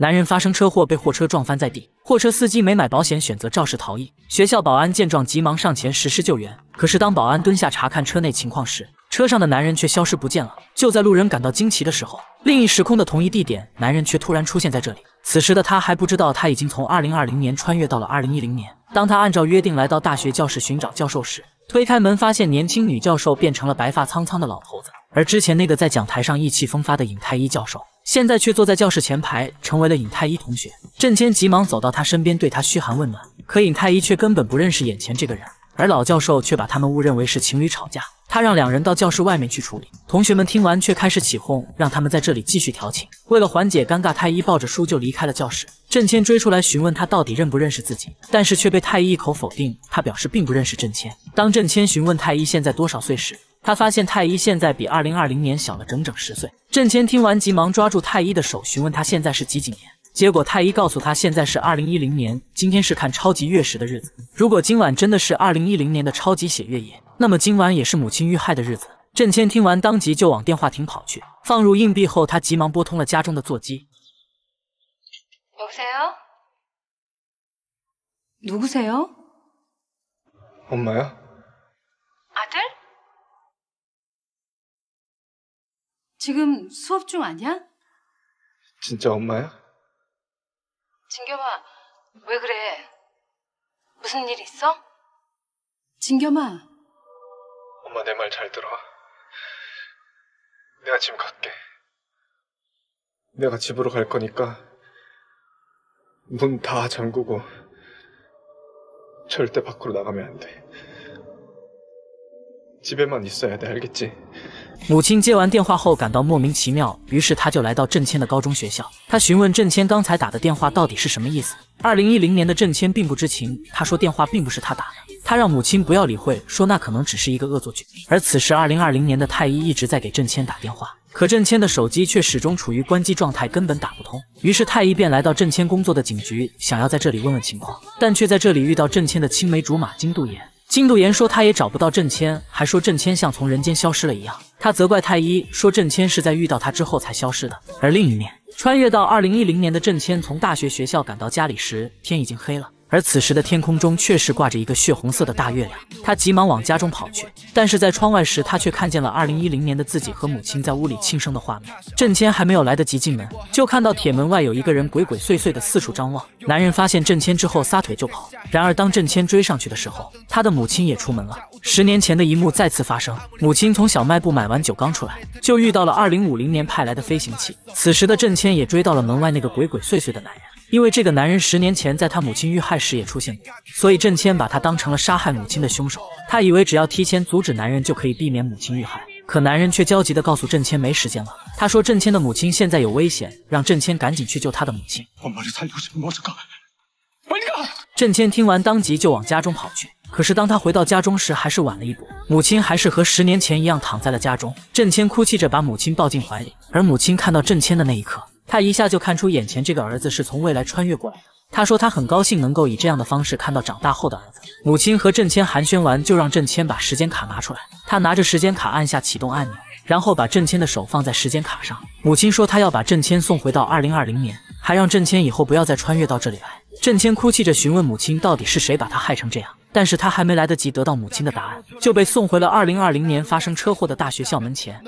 男人发生车祸被货车撞翻在地，货车司机没买保险，选择肇事逃逸。学校保安见状急忙上前实施救援，可是当保安蹲下查看车内情况时，车上的男人却消失不见了。就在路人感到惊奇的时候，另一时空的同一地点，男人却突然出现在这里。此时的他还不知道，他已经从二零二零年穿越到了二零一零年。当他按照约定来到大学教室寻找教授时，推开门发现年轻女教授变成了白发苍苍的老头子，而之前那个在讲台上意气风发的尹太医教授，现在却坐在教室前排，成为了尹太医同学。郑谦急忙走到他身边，对他嘘寒问暖，可尹太医却根本不认识眼前这个人。而老教授却把他们误认为是情侣吵架，他让两人到教室外面去处理。同学们听完却开始起哄，让他们在这里继续调情。为了缓解尴尬，太医抱着书就离开了教室。郑谦追出来询问他到底认不认识自己，但是却被太医一口否定。他表示并不认识郑谦。当郑谦询问太医现在多少岁时，他发现太医现在比二零二零年小了整整十岁。郑谦听完急忙抓住太医的手，询问他现在是几几年。结果太医告诉他，现在是二零一零年，今天是看超级月食的日子。如果今晚真的是二零一零年的超级血月夜，那么今晚也是母亲遇害的日子。郑谦听完，当即就往电话亭跑去，放入硬币后，他急忙拨通了家中的座机。여보세요누구세요엄마야 지금 수업 중 아니야 진짜 엄마야 진겸아 왜 그래 무슨 일 있어 진겸아 엄마 내 말 잘 들어. 내가 지금 갈게. 내가 집으로 갈 거니까 문 다 잠그고 절대 밖으로 나가면 안 돼. 집에만 있어야 돼, 알겠지? 母亲接完电话后感到莫名其妙，于是他就来到郑谦的高中学校。他询问郑谦刚才打的电话到底是什么意思。二零一零年的郑谦并不知情，他说电话并不是他打的，他让母亲不要理会，说那可能只是一个恶作剧。而此时二零二零年的太医一直在给郑谦打电话，可郑谦的手机却始终处于关机状态，根本打不通。于是太医便来到郑谦工作的警局，想要在这里问问情况，但却在这里遇到郑谦的青梅竹马金度妍。金度妍说他也找不到郑谦，还说郑谦像从人间消失了一样。他责怪太医，说郑谦是在遇到他之后才消失的。而另一面，穿越到二零一零年的郑谦从大学学校赶到家里时，天已经黑了。而此时的天空中确实挂着一个血红色的大月亮，他急忙往家中跑去，但是在窗外时，他却看见了二零一零年的自己和母亲在屋里庆生的画面。郑谦还没有来得及进门，就看到铁门外有一个人鬼鬼祟祟的四处张望。男人发现郑谦之后，撒腿就跑。然而当郑谦追上去的时候，他的母亲也出门了。十年前的一幕再次发生，母亲从小卖部买完酒刚出来，就遇到了二零五零年派来的飞行器。此时的郑谦也追到了门外那个鬼鬼祟祟的男人。因为这个男人十年前在他母亲遇害时也出现过，所以郑谦把他当成了杀害母亲的凶手。他以为只要提前阻止男人就可以避免母亲遇害，可男人却焦急地告诉郑谦没时间了。他说郑谦的母亲现在有危险，让郑谦赶紧去救他的母亲。郑谦听完当即就往家中跑去，可是当他回到家中时还是晚了一步，母亲还是和十年前一样躺在了家中。郑谦哭泣着把母亲抱进怀里，而母亲看到郑谦的那一刻。他一下就看出眼前这个儿子是从未来穿越过来的。他说他很高兴能够以这样的方式看到长大后的儿子。母亲和郑谦寒暄完，就让郑谦把时间卡拿出来。他拿着时间卡按下启动按钮，然后把郑谦的手放在时间卡上。母亲说他要把郑谦送回到二零二零年，还让郑谦以后不要再穿越到这里来。郑谦哭泣着询问母亲到底是谁把他害成这样，但是他还没来得及得到母亲的答案，就被送回了二零二零年发生车祸的大学校门前。